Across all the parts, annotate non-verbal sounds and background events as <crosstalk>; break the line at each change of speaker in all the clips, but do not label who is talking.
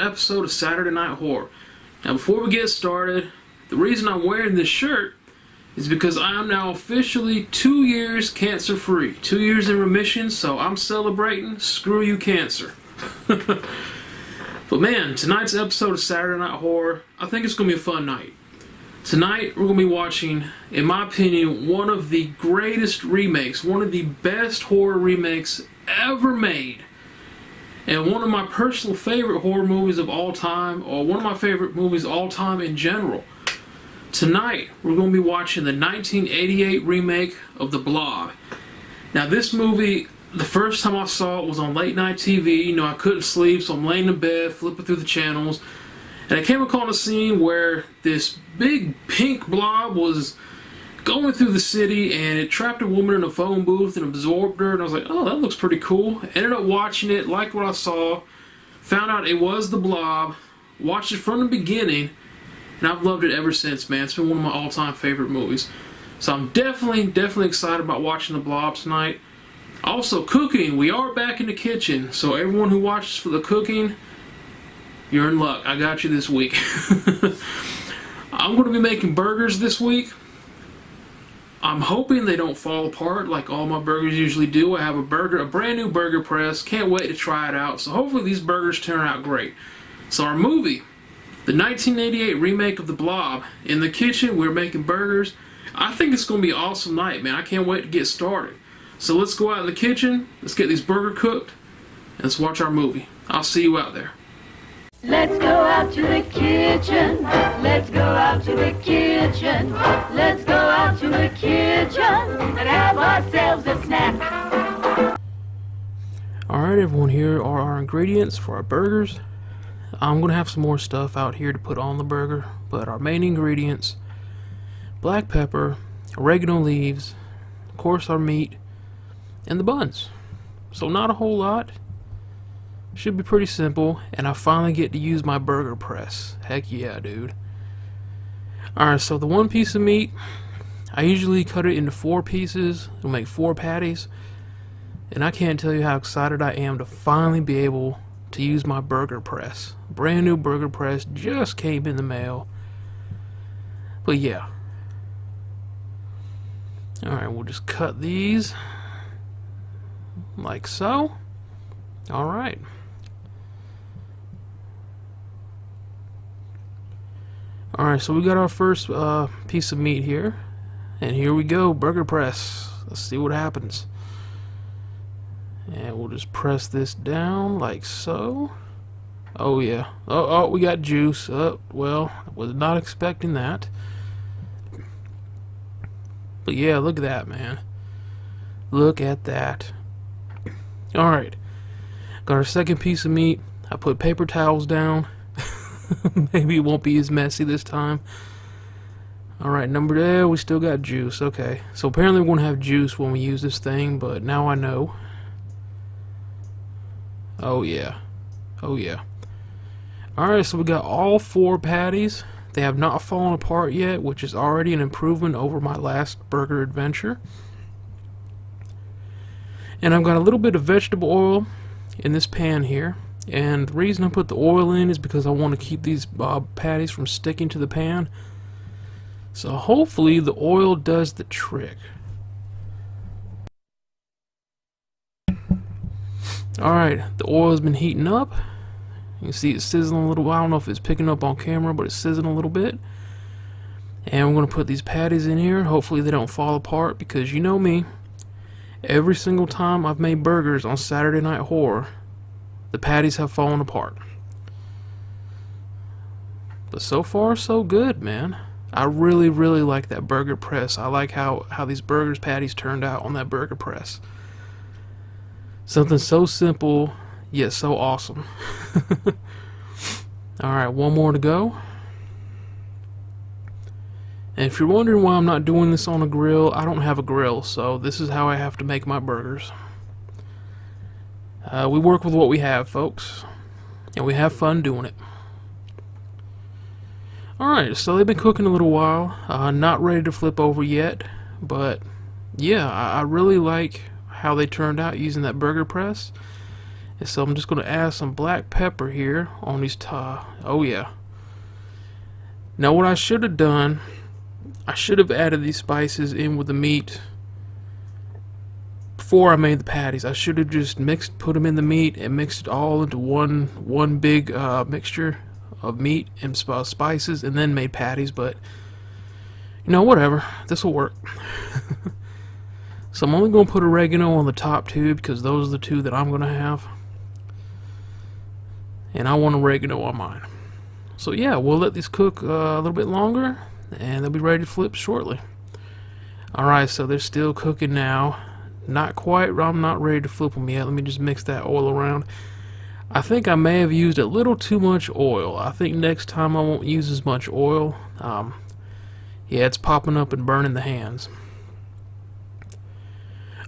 episode of Saturday Night Horror. Now, before we get started, the reason I'm wearing this shirt is because I am now officially two years cancer free, two years in remission, so I'm celebrating. Screw you, cancer. <laughs> but man, tonight's episode of Saturday Night Horror, I think it's going to be a fun night. Tonight, we're going to be watching, in my opinion, one of the greatest remakes, one of the best horror remakes ever made and one of my personal favorite horror movies of all time, or one of my favorite movies all time in general. Tonight, we're going to be watching the 1988 remake of The Blob. Now, this movie, the first time I saw it was on late night TV. You know, I couldn't sleep, so I'm laying in bed, flipping through the channels, and I came upon a scene where this big pink blob was going through the city and it trapped a woman in a phone booth and absorbed her and I was like, oh, that looks pretty cool. Ended up watching it, liked what I saw, found out it was The Blob, watched it from the beginning, and I've loved it ever since, man. It's been one of my all-time favorite movies. So I'm definitely, definitely excited about watching The Blob tonight. Also, cooking. We are back in the kitchen, so everyone who watches for the cooking, you're in luck. I got you this week. <laughs> I'm going to be making burgers this week. I'm hoping they don't fall apart like all my burgers usually do. I have a burger, a brand new burger press. Can't wait to try it out. So hopefully these burgers turn out great. So our movie, the 1988 remake of The Blob, in the kitchen we're making burgers. I think it's going to be an awesome night, man. I can't wait to get started. So let's go out in the kitchen. Let's get these burgers cooked. And let's watch our movie. I'll see you out there.
Let's go out to the kitchen. Let's go out to the kitchen. Let's go out to the kitchen and have ourselves a snack.
Alright everyone, here are our ingredients for our burgers. I'm going to have some more stuff out here to put on the burger, but our main ingredients, black pepper, oregano leaves, of course our meat, and the buns. So not a whole lot. Should be pretty simple, and I finally get to use my burger press. Heck yeah, dude. Alright, so the one piece of meat, I usually cut it into four pieces to make four patties. And I can't tell you how excited I am to finally be able to use my burger press. Brand new burger press just came in the mail. But yeah. Alright, we'll just cut these like so. Alright. Alright, so we got our first uh, piece of meat here. And here we go, burger press. Let's see what happens. And we'll just press this down like so. Oh yeah. Oh, oh, we got juice. Oh, well, I was not expecting that. But yeah, look at that, man. Look at that. Alright. Got our second piece of meat. I put paper towels down. <laughs> Maybe it won't be as messy this time. Alright, number there, we still got juice. Okay, so apparently we're going to have juice when we use this thing, but now I know. Oh, yeah. Oh, yeah. Alright, so we got all four patties. They have not fallen apart yet, which is already an improvement over my last burger adventure. And I've got a little bit of vegetable oil in this pan here. And the reason I put the oil in is because I want to keep these uh, patties from sticking to the pan. So hopefully the oil does the trick. Alright, the oil has been heating up. You can see it's sizzling a little. I don't know if it's picking up on camera, but it's sizzling a little bit. And we're going to put these patties in here. Hopefully they don't fall apart because you know me. Every single time I've made burgers on Saturday Night Horror, the patties have fallen apart. But so far, so good, man. I really, really like that burger press. I like how, how these burgers patties turned out on that burger press. Something so simple, yet so awesome. <laughs> Alright, one more to go. And if you're wondering why I'm not doing this on a grill, I don't have a grill, so this is how I have to make my burgers. Uh, we work with what we have, folks. And we have fun doing it. Alright, so they've been cooking a little while. Uh, not ready to flip over yet. But, yeah, I, I really like how they turned out using that burger press. And so I'm just going to add some black pepper here on these ta. Oh yeah. Now what I should have done, I should have added these spices in with the meat before I made the patties. I should have just mixed, put them in the meat and mixed it all into one one big uh, mixture of meat and sp spices, and then made patties. But you know, whatever. This will work. <laughs> so I'm only going to put oregano on the top two because those are the two that I'm going to have. And I want oregano on mine. So yeah, we'll let these cook uh, a little bit longer and they'll be ready to flip shortly. Alright, so they're still cooking now. Not quite, I'm not ready to flip them yet. Let me just mix that oil around. I think I may have used a little too much oil. I think next time I won't use as much oil. Um, yeah, it's popping up and burning the hands.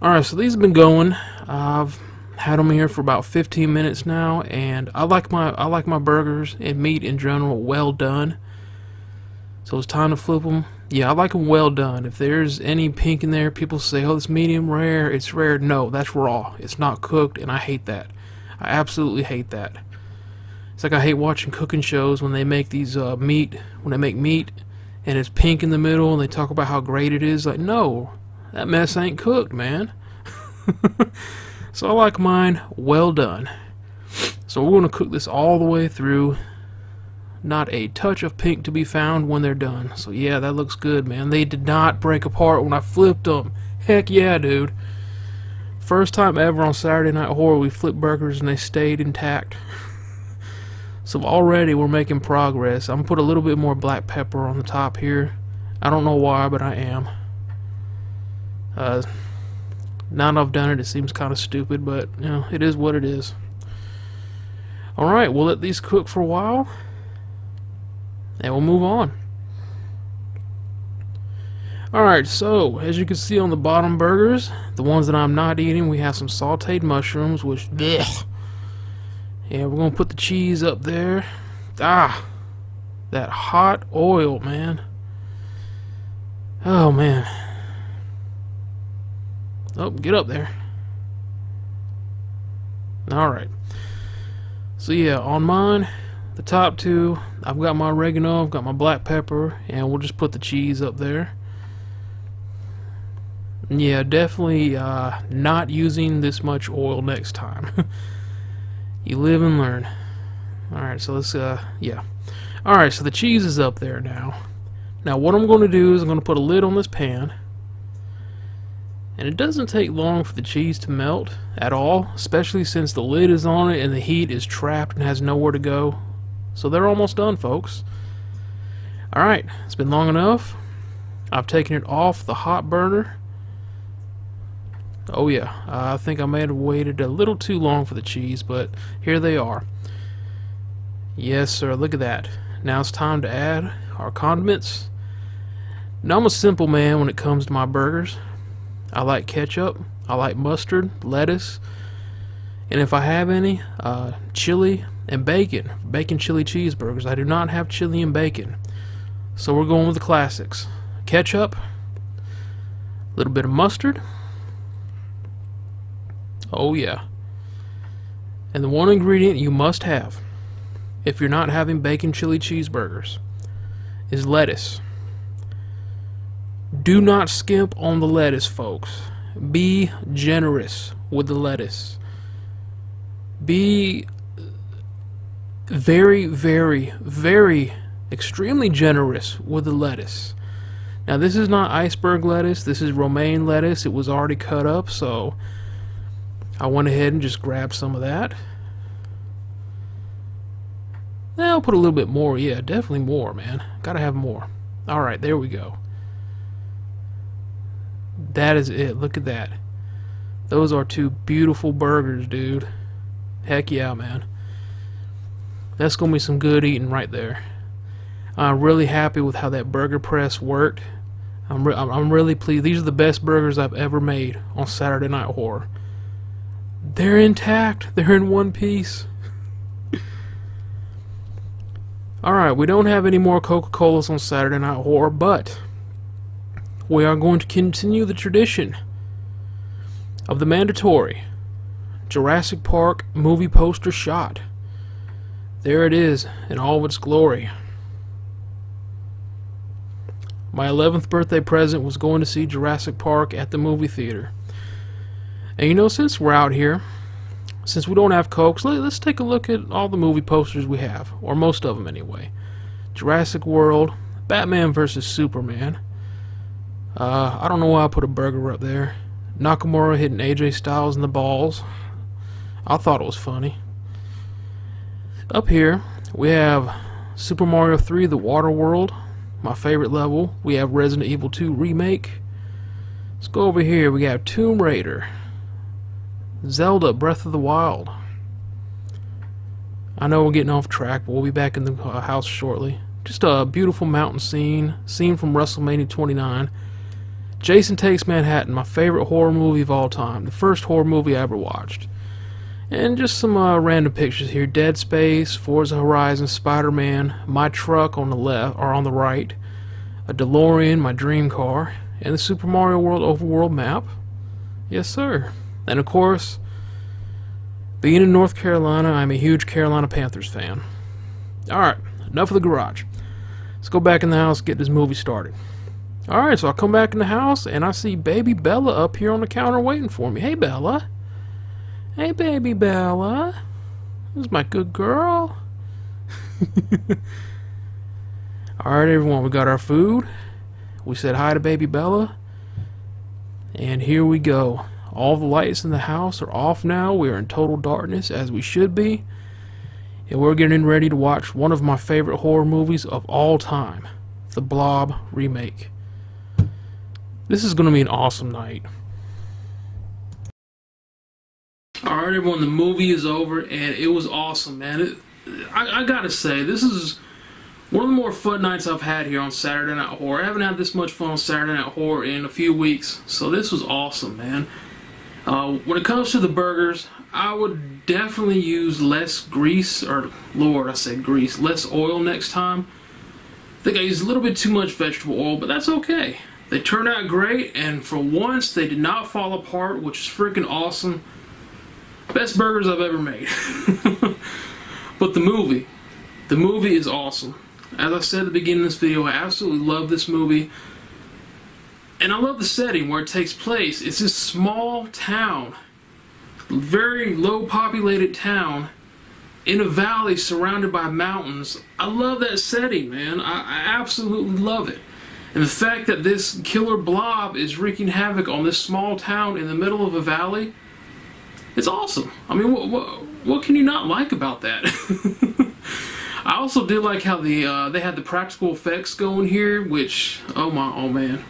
Alright, so these have been going. I've had them here for about 15 minutes now, and I like my I like my burgers and meat in general well done. So it's time to flip them. Yeah, I like them well done. If there's any pink in there, people say, "Oh, it's medium rare." It's rare. No, that's raw. It's not cooked, and I hate that. I absolutely hate that. It's like I hate watching cooking shows when they make these uh, meat when they make meat and it's pink in the middle and they talk about how great it is. Like, no, that mess ain't cooked, man. <laughs> so I like mine well done. So we're going to cook this all the way through. Not a touch of pink to be found when they're done. So yeah, that looks good, man. They did not break apart when I flipped them. Heck yeah, dude. First time ever on Saturday Night Horror we flipped burgers and they stayed intact. <laughs> So already we're making progress. I'm gonna put a little bit more black pepper on the top here. I don't know why, but I am. Uh, now that I've done it, it seems kind of stupid, but you know, it is what it is. Alright, we'll let these cook for a while. And we'll move on. Alright, so, as you can see on the bottom burgers, the ones that I'm not eating, we have some sauteed mushrooms, which, blech, yeah, we're going to put the cheese up there. Ah, that hot oil, man. Oh, man. Oh, get up there. Alright. So, yeah, on mine, the top two, I've got my oregano, I've got my black pepper, and we'll just put the cheese up there. Yeah, definitely uh, not using this much oil next time. <laughs> You live and learn. Alright, so let's, uh, yeah. Alright, so the cheese is up there now. Now what I'm going to do is I'm going to put a lid on this pan. And it doesn't take long for the cheese to melt at all, especially since the lid is on it and the heat is trapped and has nowhere to go. So they're almost done, folks. Alright, it's been long enough. I've taken it off the hot burner Oh yeah, I think I may have waited a little too long for the cheese, but here they are. Yes, sir, look at that. Now it's time to add our condiments. Now I'm a simple man when it comes to my burgers. I like ketchup, I like mustard, lettuce, and if I have any, uh, chili and bacon. Bacon chili cheeseburgers. I do not have chili and bacon. So we're going with the classics. Ketchup, a little bit of mustard, Oh, yeah. And the one ingredient you must have, if you're not having bacon chili cheeseburgers, is lettuce. Do not skimp on the lettuce, folks. Be generous with the lettuce. Be very, very, very extremely generous with the lettuce. Now, this is not iceberg lettuce. This is romaine lettuce. It was already cut up, so I went ahead and just grabbed some of that. I'll put a little bit more. Yeah, definitely more, man. Gotta have more. Alright, there we go. That is it. Look at that. Those are two beautiful burgers, dude. Heck yeah, man. That's going to be some good eating right there. I'm really happy with how that burger press worked. I'm, re I'm really pleased. These are the best burgers I've ever made on Saturday Night Horror. They're intact. They're in one piece. <laughs> Alright, we don't have any more Coca-Colas on Saturday Night Horror, but we are going to continue the tradition of the mandatory Jurassic Park movie poster shot. There it is in all its glory. My 11th birthday present was going to see Jurassic Park at the movie theater. And you know, since we're out here, since we don't have Cokes, let, us take a look at all the movie posters we have, or most of them anyway. Jurassic World, Batman vs. Superman. Uh, I don't know why I put a burger up there. Nakamura hitting AJ Styles in the balls. I thought it was funny. Up here, we have Super Mario 3 The Water World, my favorite level. We have Resident Evil 2 Remake. Let's go over here. We got Tomb Raider, Zelda Breath of the Wild. I know we're getting off track, but we'll be back in the uh, house shortly. Just a beautiful mountain scene, scene from WrestleMania 29. Jason Takes Manhattan, my favorite horror movie of all time, the first horror movie I ever watched. And just some uh, random pictures here: Dead Space, Forza Horizon, Spider-Man, my truck on the left or on the right, a DeLorean, my dream car, and the Super Mario World overworld map. Yes, sir. And of course, being in North Carolina, I'm a huge Carolina Panthers fan. Alright, enough of the garage. Let's go back in the house get this movie started. Alright, so I come back in the house and I see baby Bella up here on the counter waiting for me. Hey, Bella. Hey, baby Bella. This is my good girl. <laughs> Alright, everyone, we got our food. We said hi to baby Bella. And here we go. All the lights in the house are off now. We are in total darkness, as we should be. And we're getting ready to watch one of my favorite horror movies of all time The Blob Remake. This is going to be an awesome night. Alright, everyone, the movie is over, and it was awesome, man. It, I, I gotta say, this is one of the more fun nights I've had here on Saturday Night Horror. I haven't had this much fun on Saturday Night Horror in a few weeks, so this was awesome, man. Uh, when it comes to the burgers, I would definitely use less grease, or Lord, I said grease, less oil next time. I think I used a little bit too much vegetable oil, but that's okay. They turned out great, and for once, they did not fall apart, which is freaking awesome. Best burgers I've ever made. <laughs> but the movie, the movie is awesome. As I said at the beginning of this video, I absolutely love this movie. And I love the setting where it takes place. It's this small town, very low populated town in a valley surrounded by mountains. I love that setting, man. I, I absolutely love it. And the fact that this killer blob is wreaking havoc on this small town in the middle of a valley, it's awesome. I mean, what, what, what can you not like about that? <laughs> I also did like how the uh, they had the practical effects going here, which, oh my, oh man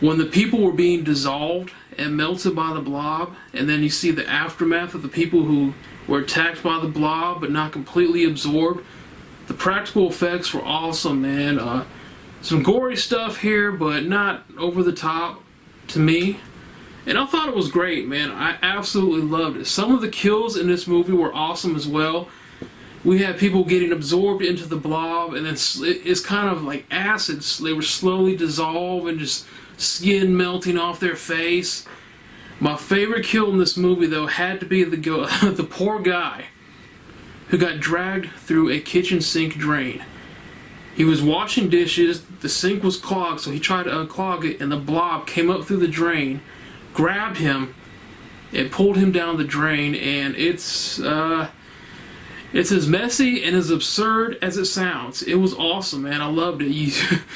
when the people were being dissolved and melted by the blob, and then you see the aftermath of the people who were attacked by the blob but not completely absorbed. The practical effects were awesome, man. Uh, some gory stuff here, but not over the top to me. And I thought it was great, man. I absolutely loved it. Some of the kills in this movie were awesome as well. We had people getting absorbed into the blob, and then it's kind of like acids. They were slowly dissolve and just skin melting off their face. My favorite kill in this movie, though, had to be the <laughs> the poor guy who got dragged through a kitchen sink drain. He was washing dishes, the sink was clogged, so he tried to unclog it, and the blob came up through the drain, grabbed him, and pulled him down the drain, and it's, uh, it's as messy and as absurd as it sounds. It was awesome, man. I loved it. You,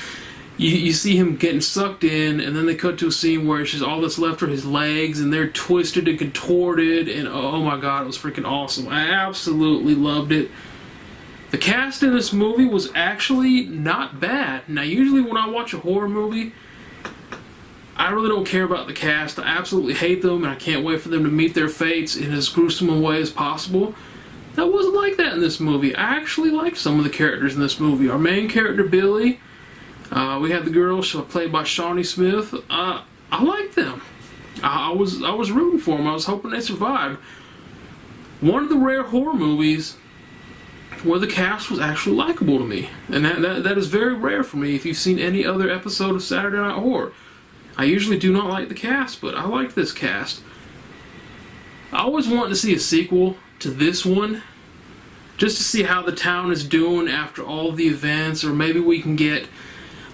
<laughs> you, you see him getting sucked in, and then they cut to a scene where it's just all that's left are his legs, and they're twisted and contorted, and oh my god, it was freaking awesome. I absolutely loved it. The cast in this movie was actually not bad. Now, usually when I watch a horror movie, I really don't care about the cast. I absolutely hate them, and I can't wait for them to meet their fates in as gruesome a way as possible. That wasn't like that in this movie. I actually liked some of the characters in this movie. Our main character, Billy, uh, we had the girls played by Shawnee Smith. Uh, I liked them. I, I was I was rooting for them. I was hoping they survived. One of the rare horror movies where the cast was actually likable to me, and that, that that is very rare for me. If you've seen any other episode of Saturday Night Horror, I usually do not like the cast, but I like this cast. I always wanted to see a sequel to this one, just to see how the town is doing after all the events, or maybe we can get.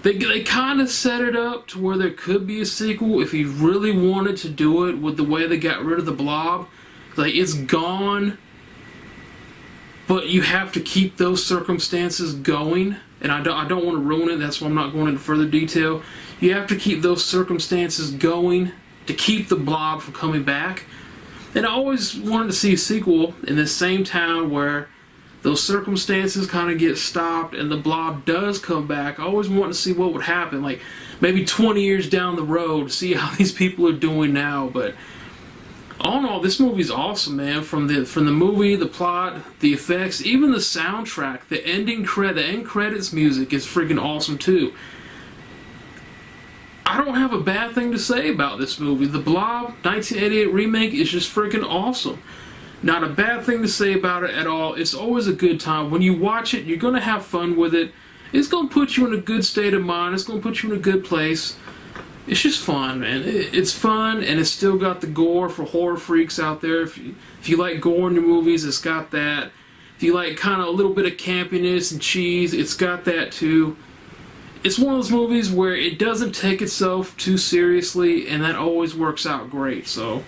They, they kind of set it up to where there could be a sequel if he really wanted to do it with the way they got rid of the blob. Like, it's gone, but you have to keep those circumstances going. And I don't, I don't want to ruin it, that's why I'm not going into further detail. You have to keep those circumstances going to keep the blob from coming back. And I always wanted to see a sequel in the same town where those circumstances kind of get stopped and the blob does come back. I always wanted to see what would happen, like maybe 20 years down the road, see <laughs> how these people are doing now. But all in all, this movie's awesome, man. From the from the movie, the plot, the effects, even the soundtrack, the ending credit, the end credits music is freaking awesome too. I don't have a bad thing to say about this movie. The Blob 1988 remake is just freaking awesome. Not a bad thing to say about it at all. It's always a good time. When you watch it, you're going to have fun with it. It's going to put you in a good state of mind. It's going to put you in a good place. It's just fun, man. It's fun, and it's still got the gore for horror freaks out there. If you, if you like gore in your movies, it's got that. If you like kind of a little bit of campiness and cheese, it's got that too it's one of those movies where it doesn't take itself too seriously, and that always works out great. So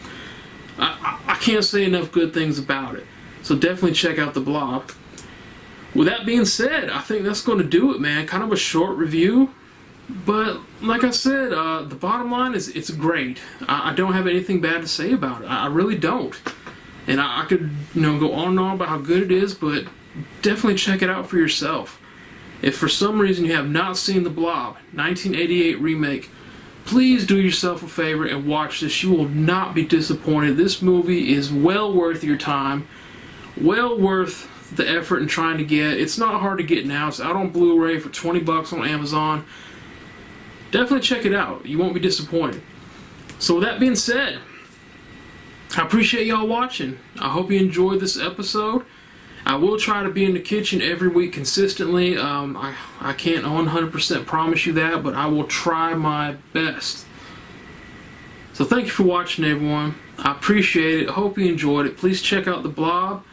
I, I can't say enough good things about it. So definitely check out the Blob. With that being said, I think that's going to do it, man. Kind of a short review, but like I said, uh, the bottom line is it's great. I, I, don't have anything bad to say about it. I, I really don't. And I, I could, you know, go on and on about how good it is, but definitely check it out for yourself. If for some reason you have not seen The Blob, 1988 remake, please do yourself a favor and watch this. You will not be disappointed. This movie is well worth your time, well worth the effort in trying to get. It's not hard to get now. It's out on Blu-ray for 20 bucks on Amazon. Definitely check it out. You won't be disappointed. So with that being said, I appreciate y'all watching. I hope you enjoyed this episode. I will try to be in the kitchen every week consistently. Um, I, I can't 100% promise you that, but I will try my best. So thank you for watching, everyone. I appreciate it. Hope you enjoyed it. Please check out the blob.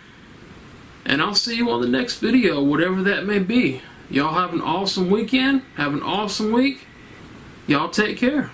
And I'll see you on the next video, whatever that may be. Y'all have an awesome weekend. Have an awesome week. Y'all take care.